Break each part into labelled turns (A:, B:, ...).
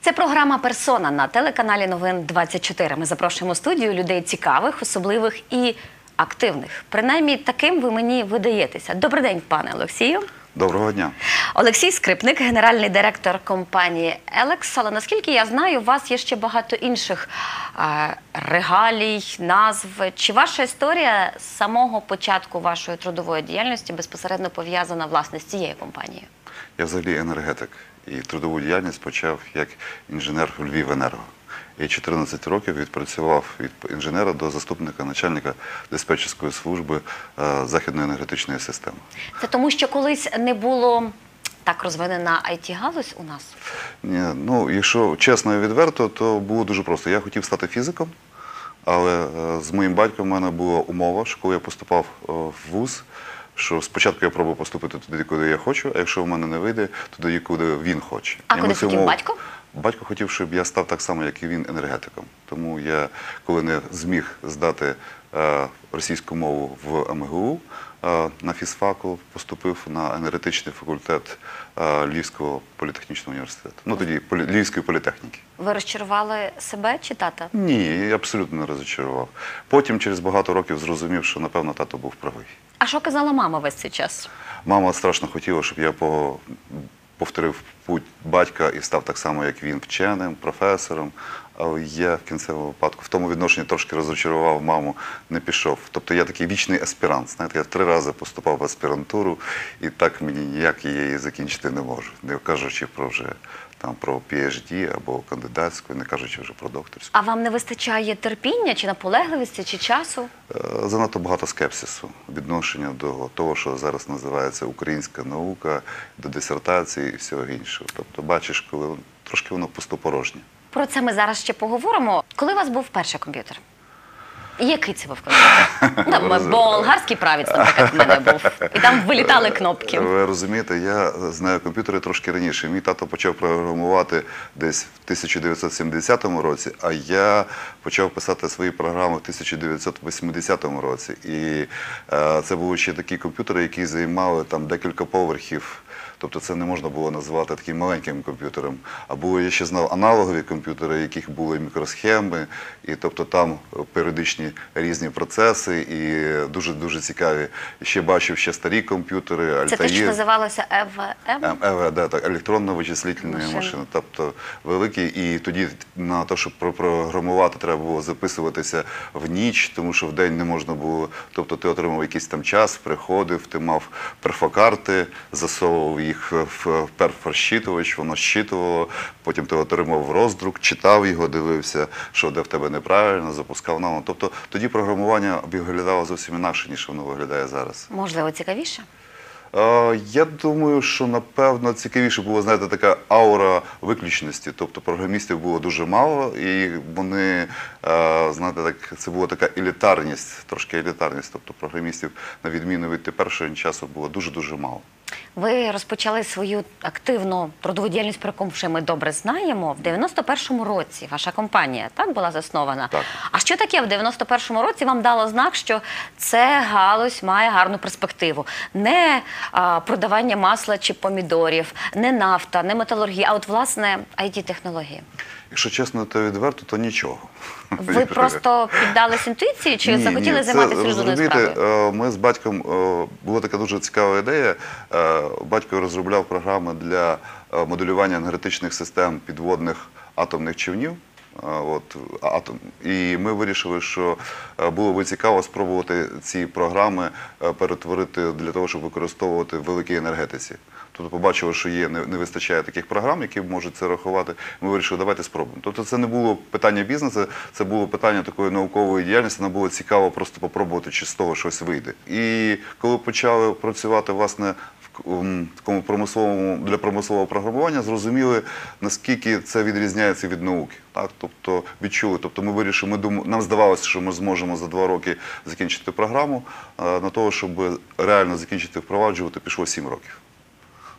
A: Це програма Персона на телеканалі Новин 24. Ми запрошуємо студію людей цікавих, особливих і активних. Принаймні, таким ви мені видаєтеся. Добрий день, пане Олексію.
B: Доброго дня.
A: Олексій Скрипник, генеральний директор компанії Елекс. Але наскільки я знаю, у вас є ще багато інших е, регалій, назв. Чи ваша історія з самого початку вашої трудової діяльності безпосередньо пов'язана власне з цією компанією?
B: Я взагалі енергетик і трудову діяльність почав як інженер Львівенерго. І 14 років відпрацював від інженера до заступника начальника диспетчерської служби е, західної енергетичної системи.
A: Це тому, що колись не було так розвинена IT-галузь у нас.
B: Ні, ну, якщо чесно і відверто, то було дуже просто. Я хотів стати фізиком, але е, з моїм батьком в мене була умова, що коли я поступав е, в ВУЗ, що спочатку я пробую поступити туди, куди я хочу, а якщо в мене не вийде, туди, куди він хоче.
A: А
B: І
A: куди хотів батько?
B: Батько хотів, щоб я став так само, як і він, енергетиком. Тому я, коли не зміг здати е, російську мову в МГУ е, на фізфаку, поступив на енергетичний факультет е, Львівського політехнічного університету. Ну тоді Львівської політехніки.
A: Ви розчарували себе чи тата?
B: Ні, я абсолютно не розчарував. Потім, через багато років, зрозумів, що напевно тато був правий.
A: А що казала мама весь цей час?
B: Мама страшно хотіла, щоб я по- повторив путь батька і став так само, як він, вченим, професором. Але я в кінцевому випадку в тому відношенні трошки розочарував маму, не пішов. Тобто я такий вічний аспірант. Знаєте, я три рази поступав в аспірантуру, і так мені ніяк її закінчити не можу. Не кажучи про вже там про PhD або кандидатську, не кажучи вже про докторську.
A: А вам не вистачає терпіння чи наполегливості, чи часу?
B: Е, Занадто багато скепсису відношення до того, що зараз називається українська наука, до дисертації і всього іншого. Тобто, бачиш, коли трошки воно пустопорожнє.
A: Про це ми зараз ще поговоримо. Коли у вас був перший комп'ютер? Який це був комп'ютер? Там болгарський правець, наприклад, в мене був. І там вилітали кнопки.
B: Ви розумієте, я знаю комп'ютери трошки раніше. Мій тато почав програмувати десь в 1970 році, а я почав писати свої програми в 1980 році. І е, це були ще такі комп'ютери, які займали там декілька поверхів. Тобто це не можна було назвати таким маленьким комп'ютером. А було, я ще знав аналогові комп'ютери, в яких були мікросхеми, і тобто там періодичні різні процеси і дуже-дуже цікаві. Ще бачив ще старі комп'ютери,
A: Це те, що називалося ЕВМ?
B: ЕВ, да, так, електронно-вичислительні
A: Машини.
B: машини, тобто великі. І тоді на те, щоб пропрограмувати, треба було записуватися в ніч, тому що в день не можна було. Тобто ти отримав якийсь там час, приходив, ти мав перфокарти, засовував їх в перфорщитувач, воно щитувало, потім ти отримав роздрук, читав його, дивився, що де в тебе неправильно, запускав наново. Тобто тоді програмування виглядало зовсім інакше, ніж воно виглядає зараз.
A: Можливо, цікавіше?
B: Е, Я думаю, що напевно цікавіше було знаєте, така аура виключності. Тобто програмістів було дуже мало, і вони е, знаєте, так це була така елітарність, трошки елітарність. Тобто програмістів, на відміну від теперішнього часу, було дуже дуже мало.
A: Ви розпочали свою активну трудову діяльність, про яку вже ми добре знаємо. В 91-му році ваша компанія так була заснована.
B: Так.
A: А що таке в 91-му році вам дало знак, що це галузь має гарну перспективу? Не а, продавання масла чи помідорів, не нафта, не металургія, а от власне it технології
B: Якщо чесно, то відверто, то нічого.
A: Ви просто піддались інтуїції чи
B: Ні,
A: захотіли
B: ні,
A: займатися людиною справою?
B: е, Ми з батьком е, була така дуже цікава ідея. Е, Батько розробляв програми для моделювання енергетичних систем підводних атомних човнів. От атом, і ми вирішили, що було би цікаво спробувати ці програми перетворити для того, щоб використовувати в великій енергетиці. Тобто побачили, що є не, вистачає таких програм, які можуть це рахувати. Ми вирішили, давайте спробуємо. Тобто, це не було питання бізнесу, це було питання такої наукової діяльності. Нам було цікаво просто попробувати, чи з того щось вийде. І коли почали працювати власне такому промисловому для промислового програмування, зрозуміли наскільки це відрізняється від науки. Так, тобто відчули. Тобто, ми вирішили, ми думали, нам здавалося, що ми зможемо за два роки закінчити програму. На того, щоб реально закінчити впроваджувати, пішло сім років.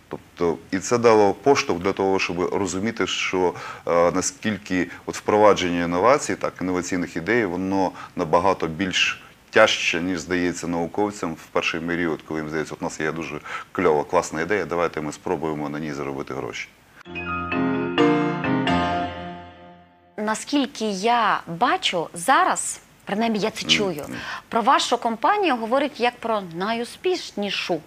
B: Тобто, і це дало поштовх для того, щоб розуміти, що е, наскільки от впровадження інновацій, так інноваційних ідей, воно набагато більш тяжче, ніж здається науковцям в перший період, коли їм здається, от у нас є дуже кльова, класна ідея, давайте ми спробуємо на ній заробити гроші.
A: Наскільки я бачу зараз, принаймні я це чую, про вашу компанію говорять як про найуспішнішу.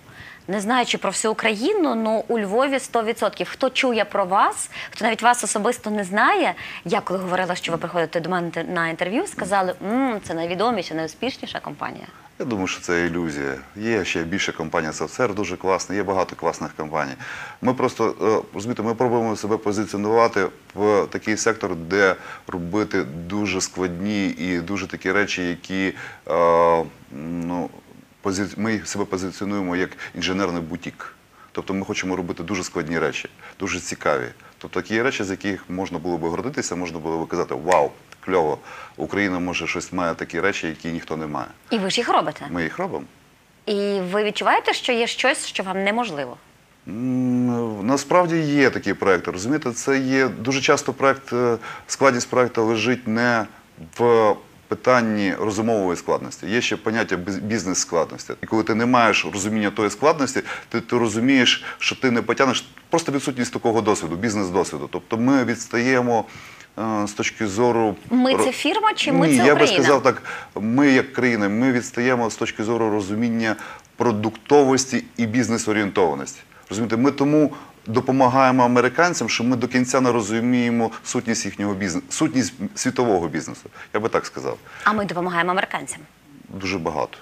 A: Не знаю, чи про всю Україну, але у Львові 100%. Хто чує про вас, хто навіть вас особисто не знає. Я коли говорила, що ви приходите до мене на інтерв'ю, сказали, «М, це найвідоміша, найуспішніша компанія.
B: Я думаю, що це ілюзія. Є ще більше компанія Софтсер, дуже класна, є багато класних компаній. Ми просто е, розумієте, ми пробуємо себе позиціонувати в такий сектор, де робити дуже складні і дуже такі речі, які е, ну, ми себе позиціонуємо як інженерний бутік. Тобто ми хочемо робити дуже складні речі, дуже цікаві. Тобто такі речі, з яких можна було би гордитися, можна було би казати Вау, кльово! Україна може щось має такі речі, які ніхто не має.
A: І ви ж їх робите.
B: Ми їх робимо.
A: І ви відчуваєте, що є щось, що вам неможливо.
B: Насправді є такі проекти. Розумієте, це є дуже часто проект, е, складність проекту лежить не в питанні розумової складності. Є ще поняття бізнес-складності. І коли ти не маєш розуміння тої складності, ти, ти розумієш, що ти не потягнеш просто відсутність такого досвіду, бізнес-досвіду. Тобто ми відстаємо. е, З точки зору
A: Ми це фірма чи ми
B: Ні,
A: це
B: я би сказав так. Ми, як країна, ми відстаємо з точки зору розуміння продуктовості і бізнес-орієнтованості. Розумієте, ми тому допомагаємо американцям, що ми до кінця не розуміємо сутність їхнього бізнесу, сутність світового бізнесу. Я би так сказав.
A: А ми допомагаємо американцям.
B: Дуже багато.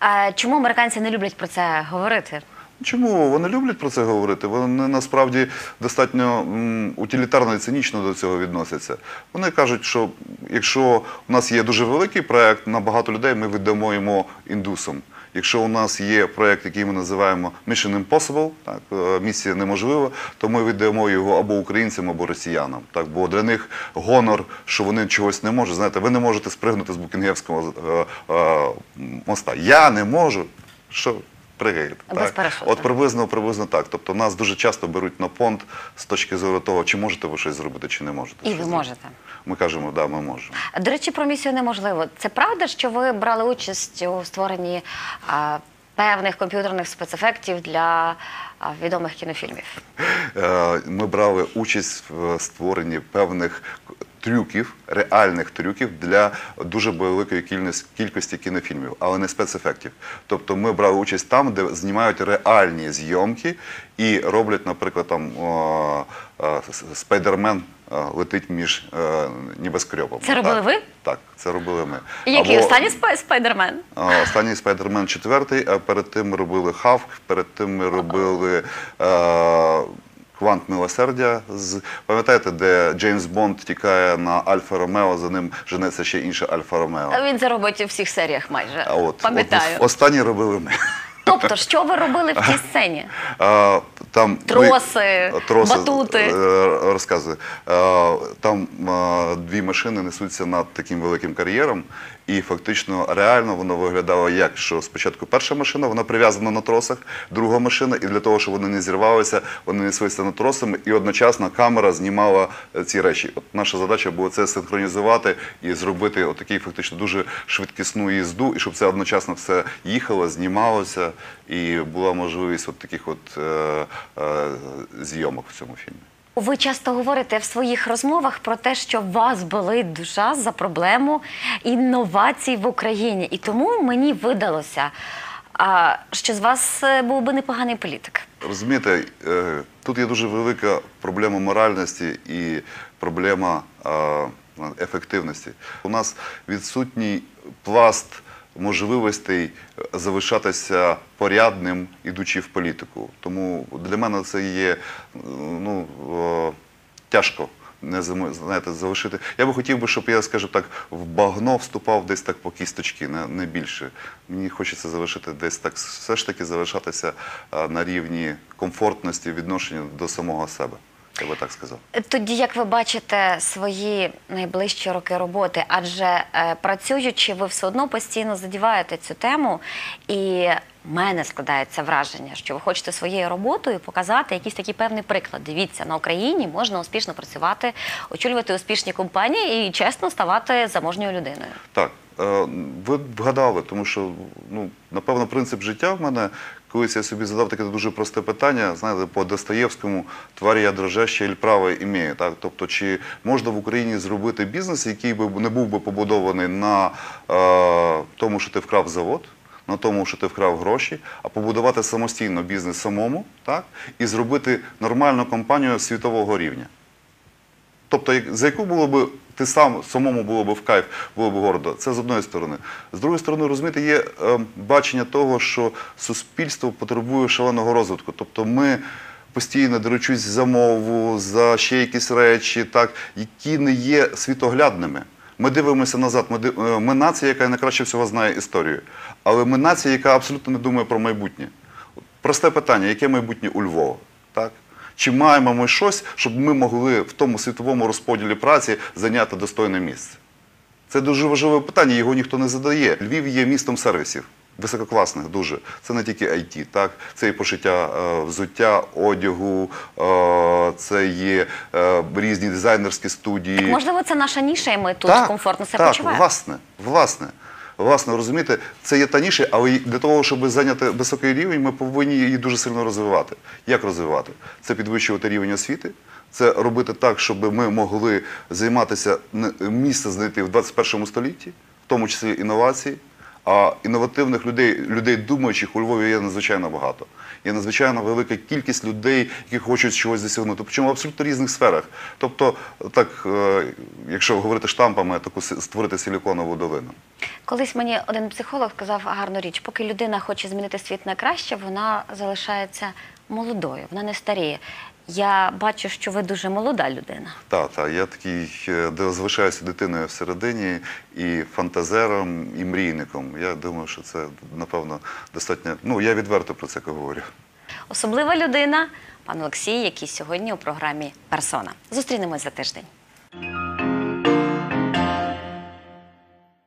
A: А чому американці не люблять про це говорити?
B: Чому вони люблять про це говорити? Вони насправді достатньо м, утилітарно і цинічно до цього відносяться. Вони кажуть, що якщо у нас є дуже великий проект на багато людей, ми віддамо йому індусам. Якщо у нас є проєкт, який ми називаємо Mission Impossible, так, е, місія неможлива, то ми віддаємо його або українцям, або росіянам. Так, бо для них гонор, що вони чогось не можуть. Знаєте, ви не можете спригнути з Букінгевського е, е, моста. Я не можу. Що? Пригаєте.
A: Без
B: так?
A: парашуту.
B: От приблизно, приблизно так. Тобто нас дуже часто беруть на понт з точки зору того, чи можете ви щось зробити, чи не можете.
A: І ви
B: зробити.
A: можете.
B: Ми кажемо, так, да, ми можемо.
A: До речі, про місію неможливо. Це правда, що ви брали участь у створенні а, певних комп'ютерних спецефектів для а, відомих кінофільмів?
B: Е, Ми брали участь в створенні певних трюків, реальних трюків для дуже великої кількості кінофільмів, але не спецефектів. Тобто ми брали участь там, де знімають реальні зйомки і роблять, наприклад, там о, е, спайдермен е, летить між е, небоскребами.
A: Це робили
B: Так.
A: ви?
B: Так, це робили ми.
A: І який
B: Або-
A: останній спай- спайдермен?
B: Останній Спайдермен четвертий, а перед тим ми робили Халк, перед тим ми робили е, Квант милосердя. З, пам'ятаєте, де Джеймс Бонд тікає на Альфа Ромео, за ним женеться ще інша Альфа Ромео.
A: Він це робить у всіх серіях майже.
B: А от,
A: Пам'ятаю.
B: останні робили ми.
A: Тобто, що ви робили в тій сцені?
B: А, Там
A: Троси,
B: ми,
A: батути.
B: е, Розказую. Там дві машини несуться над таким великим кар'єром, і фактично реально воно виглядало як, що спочатку перша машина, вона прив'язана на тросах, друга машина, і для того, щоб вони не зірвалися, вони неслися над тросами, і одночасно камера знімала е, ці речі. От наша задача була це синхронізувати і зробити отакий фактично дуже швидкісну їзду, і щоб це одночасно все їхало, знімалося, і була можливість от таких от е, е, зйомок в цьому фільмі.
A: Ви часто говорите в своїх розмовах про те, що вас болить душа за проблему інновацій в Україні. І тому мені видалося, а, що з вас е, був би непоганий політик.
B: Розумієте, тут є дуже велика проблема моральності і проблема ефективності. У нас відсутній пласт можливостей залишатися порядним, ідучи в політику. Тому для мене це є е, ну, е, тяжко. Не знаєте, залишити. Я би хотів би, щоб я, скажімо так, в багно вступав десь так по кісточки, не, не більше. Мені хочеться залишити десь так, все ж таки залишатися на рівні комфортності відношення до самого себе. Я би так сказав.
A: Тоді, як ви бачите свої найближчі роки роботи, адже е, працюючи, ви все одно постійно задіваєте цю тему, і в мене складається враження, що ви хочете своєю роботою показати якийсь такий певний приклад. Дивіться, на Україні можна успішно працювати, очолювати успішні компанії і чесно ставати заможньою людиною.
B: Так, е, ви вгадали, тому що ну, напевно принцип життя в мене, колись я собі задав таке дуже просте питання, знаєте, по Достоєвському тварі я дрожеще і право імею. Тобто, чи можна в Україні зробити бізнес, який би не був би побудований на е, тому, що ти вкрав завод, на тому, що ти вкрав гроші, а побудувати самостійно бізнес самому, і зробити нормальну компанію світового рівня. Тобто, за яку було б ти сам самому було б в кайф, було б гордо. Це з одної сторони. З другої сторони, розумієте, є е, бачення того, що суспільство потребує шаленого розвитку. Тобто ми постійно доручусь за мову, за ще якісь речі, які не є світоглядними. Ми дивимося назад. Ми, е, ми нація, яка найкраще всього знає історію. Але ми нація, яка абсолютно не думає про майбутнє. Просте питання, яке майбутнє у Львова? Так? Чи маємо ми щось, щоб ми могли в тому світовому розподілі праці зайняти достойне місце? Це дуже важливе питання, його ніхто не задає. Львів є містом сервісів. Висококласних дуже. Це не тільки IT, так? це і пошиття е, взуття, одягу, е, це є е, різні дизайнерські студії.
A: Так, можливо, це наша ніша, і ми тут
B: Так,
A: комфортно себе
B: так,
A: почуваємо.
B: Власне, власне. Власне, розумієте, це є та ніша, але для того, щоб зайняти високий рівень, ми повинні її дуже сильно розвивати. Як розвивати? Це підвищувати рівень освіти, це робити так, щоб ми могли займатися місце знайти в 21 столітті, в тому числі інновації. А інновативних людей, людей думаючих у Львові є надзвичайно багато. Є надзвичайно велика кількість людей, які хочуть чогось досягнути. Причому в абсолютно різних сферах. Тобто, так, е, якщо говорити штампами, таку створити силіконову долину.
A: Колись мені один психолог сказав гарну річ: поки людина хоче змінити світ на краще, вона залишається молодою, вона не старіє. Я бачу, що ви дуже молода людина.
B: Так, так, я такий, е, де залишаюся дитиною всередині, і фантазером, і мрійником. Я думаю, що це, напевно, достатньо. Ну, я відверто про це говорю.
A: Особлива людина, пан Олексій, який сьогодні у програмі Персона. Зустрінемось за тиждень.